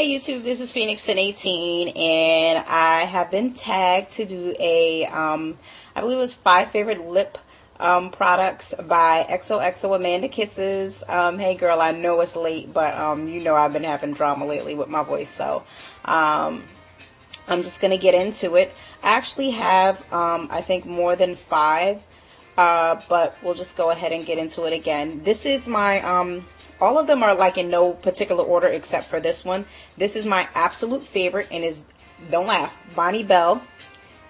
Hey YouTube, this is Phoenix 1018 and I have been tagged to do a, um, I believe it was five favorite lip um, products by XOXO Amanda Kisses. Um, hey girl, I know it's late, but um, you know I've been having drama lately with my voice, so um, I'm just going to get into it. I actually have, um, I think, more than five, uh, but we'll just go ahead and get into it again. This is my um, all of them are like in no particular order except for this one. This is my absolute favorite and is, don't laugh, Bonne Bell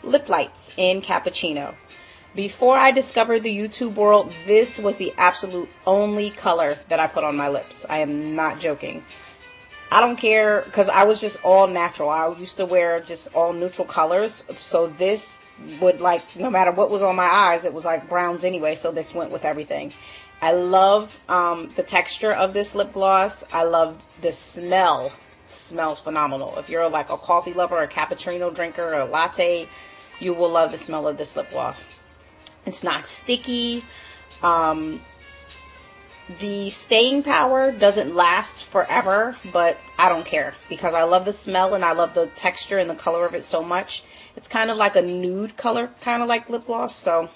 Lip Lights in Cappuccino. Before I discovered the YouTube world, this was the absolute only color that I put on my lips. I am not joking. I don't care because I was just all natural. I used to wear just all neutral colors. So this would like, no matter what was on my eyes, it was like browns anyway. So this went with everything. I love um, the texture of this lip gloss. I love the smell. Smells phenomenal. If you're like a coffee lover, a cappuccino drinker, or a latte, you will love the smell of this lip gloss. It's not sticky. Um, the staying power doesn't last forever, but I don't care because I love the smell and I love the texture and the color of it so much. It's kind of like a nude color, kind of like lip gloss, so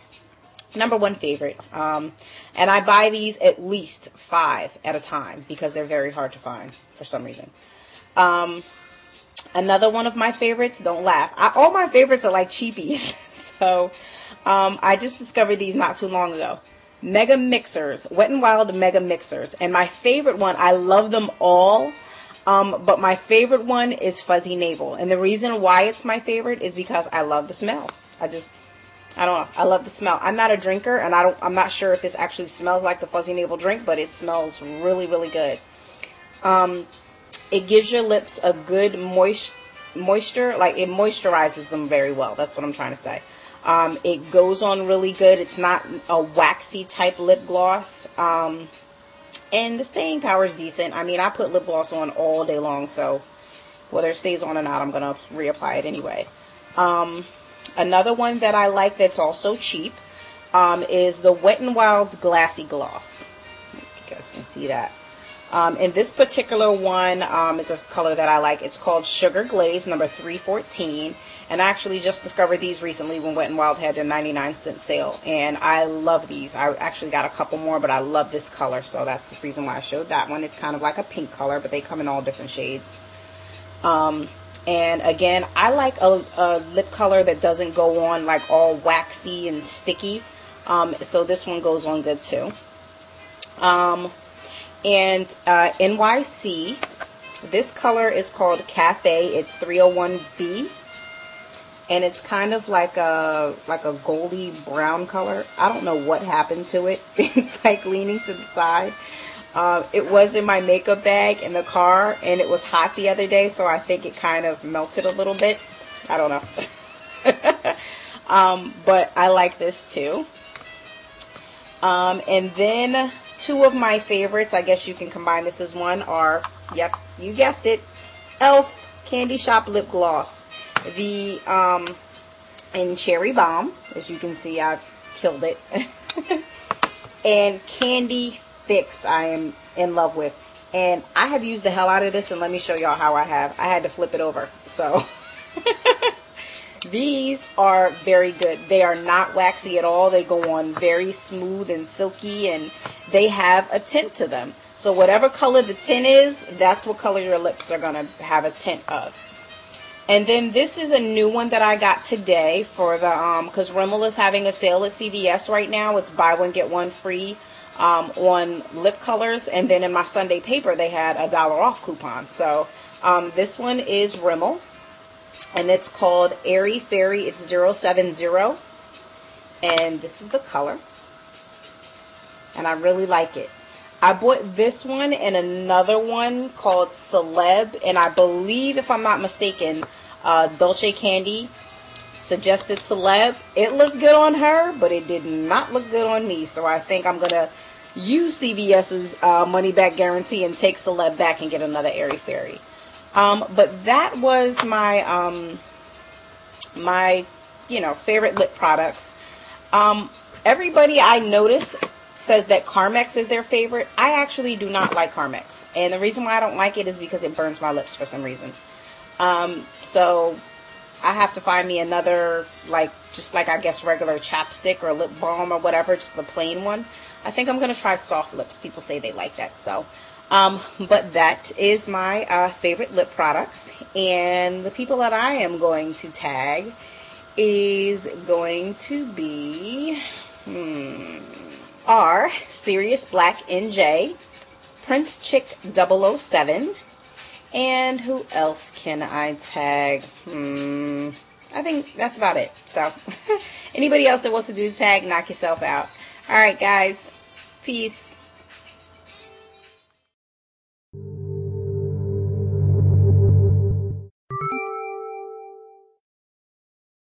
number one favorite. Um, and I buy these at least five at a time because they're very hard to find for some reason. Um, another one of my favorites, don't laugh. I, all my favorites are like cheapies. so um, I just discovered these not too long ago. Mega Mixers, Wet n Wild Mega Mixers. And my favorite one, I love them all. Um, but my favorite one is Fuzzy Navel. And the reason why it's my favorite is because I love the smell. I just I don't know. I love the smell. I'm not a drinker, and I don't. I'm not sure if this actually smells like the fuzzy navel drink, but it smells really, really good. Um, it gives your lips a good moist moisture, like it moisturizes them very well. That's what I'm trying to say. Um, it goes on really good. It's not a waxy type lip gloss. Um, and the staying power is decent. I mean, I put lip gloss on all day long, so whether it stays on or not, I'm gonna reapply it anyway. Um, Another one that I like that's also cheap um, is the Wet n Wild's Glassy Gloss. You guys can see that. Um, and this particular one um, is a color that I like. It's called Sugar Glaze number 314. And I actually just discovered these recently when Wet n Wild had their 99 cent sale. And I love these. I actually got a couple more, but I love this color. So that's the reason why I showed that one. It's kind of like a pink color, but they come in all different shades. Um, and again, I like a, a, lip color that doesn't go on like all waxy and sticky. Um, so this one goes on good too. Um, and uh, NYC, this color is called Cafe. It's 301B. And it's kind of like a like a goldy brown color. I don't know what happened to it. It's like leaning to the side. Um, it was in my makeup bag in the car, and it was hot the other day, so I think it kind of melted a little bit. I don't know. um, but I like this too. Um, and then two of my favorites, I guess you can combine this as one, are, yep, you guessed it, e.l.f. Candy Shop Lip Gloss. The, um, in Cherry Bomb, as you can see, I've killed it. and Candy fix I am in love with. And I have used the hell out of this, and let me show y'all how I have. I had to flip it over. So, these are very good. They are not waxy at all. They go on very smooth and silky, and they have a tint to them. So, whatever color the tint is, that's what color your lips are going to have a tint of. And then this is a new one that I got today for the, um, because Rimmel is having a sale at CVS right now. It's buy one, get one free um, on lip colors. And then in my Sunday paper, they had a dollar off coupon. So um, this one is Rimmel. And it's called Airy Fairy. It's 070. And this is the color. And I really like it. I bought this one and another one called Celeb. And I believe, if I'm not mistaken, uh, Dolce Candy suggested celeb. It looked good on her, but it did not look good on me. So I think I'm going to use CVS's uh, money back guarantee and take celeb back and get another Airy Fairy. Um, but that was my, um, my, you know, favorite lip products. Um, everybody I noticed says that Carmex is their favorite. I actually do not like Carmex. And the reason why I don't like it is because it burns my lips for some reason. Um, so I have to find me another, like, just like I guess regular chapstick or lip balm or whatever, just the plain one. I think I'm going to try soft lips. People say they like that. So, um, but that is my uh, favorite lip products. And the people that I am going to tag is going to be, hmm, are Serious Black NJ, Prince Chick 007, and who else can I tag? Hmm, I think that's about it. So, anybody else that wants to do the tag, knock yourself out. All right, guys. Peace.